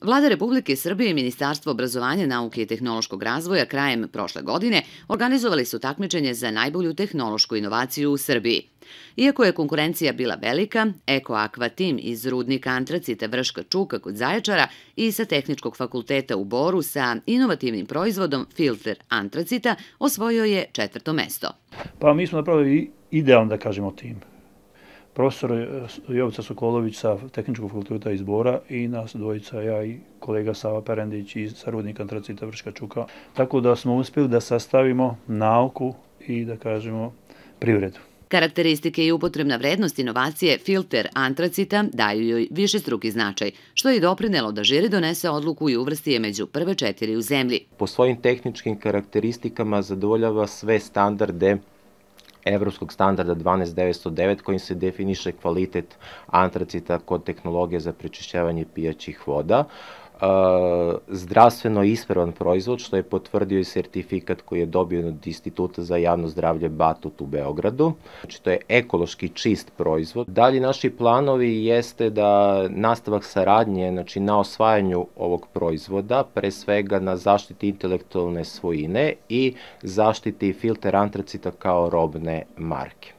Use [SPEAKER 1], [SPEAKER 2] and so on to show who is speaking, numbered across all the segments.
[SPEAKER 1] Vlada Republike Srbije i Ministarstvo obrazovanja, nauke i tehnološkog razvoja krajem prošle godine organizovali su takmičenje za najbolju tehnološku inovaciju u Srbiji. Iako je konkurencija bila velika, Eko Aqua Team iz rudnika Antracita Vrška Čuka kod Zaječara i sa Tehničkog fakulteta u Boru sa inovativnim proizvodom filter antracita osvojio je četvrto mesto.
[SPEAKER 2] Pa mi smo napravili idealan, da kažemo, tim profesor eh, Jovica Sokolović sa Tehničkog fakulteta iz Bora i nas dvojica, ja i kolega Sava Perendić iz Sarudnika Antracita Vrška Čuka. Tako da smo uspeli da sastavimo nauku i da kažemo privredu.
[SPEAKER 1] Karakteristike i upotrebna vrednost inovacije filter antracita daju joj više struki značaj, što je i doprinelo da žiri donese odluku i uvrsti je među prve četiri u zemlji.
[SPEAKER 3] Po svojim tehničkim karakteristikama zadovoljava sve standarde evropskog standarda 12909 kojim se definiše kvalitet antracita kod tehnologije za prečišćavanje pijaćih voda. Zdravstveno ispravan proizvod, što je potvrdio i sertifikat koji je dobio od Instituta za javno zdravlje Batut u Beogradu. Znači, to je ekološki čist proizvod. Dalje naši planovi jeste da nastavak saradnje znači, na osvajanju ovog proizvoda, pre svega na zaštiti intelektualne svojine i zaštiti filter antracita kao robne marke.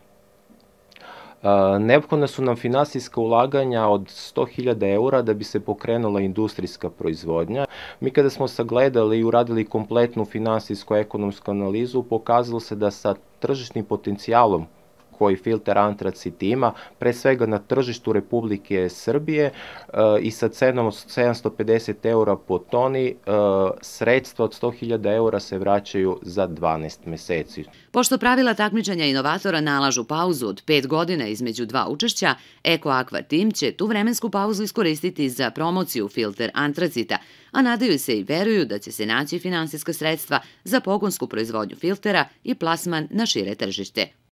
[SPEAKER 3] Neophodne su nam finansijska ulaganja od 100.000 eura da bi se pokrenula industrijska proizvodnja. Mi kada smo sagledali i uradili kompletnu finansijsku ekonomsku analizu, pokazalo se da sa tržišnim potencijalom koji filter antracit ima, pre svega na tržištu Republike Srbije e, i sa cenom od 750 eura po toni, e, sredstva od 100.000 eura se vraćaju za 12 meseci.
[SPEAKER 1] Pošto pravila takmičanja inovatora nalažu pauzu od 5 godina između dva učešća, Eko Aqua Team će tu vremensku pauzu iskoristiti za promociju filter antracita, a nadaju se i veruju da će se naći finansijska sredstva za pogonsku proizvodnju filtera i plasman na šire tržište.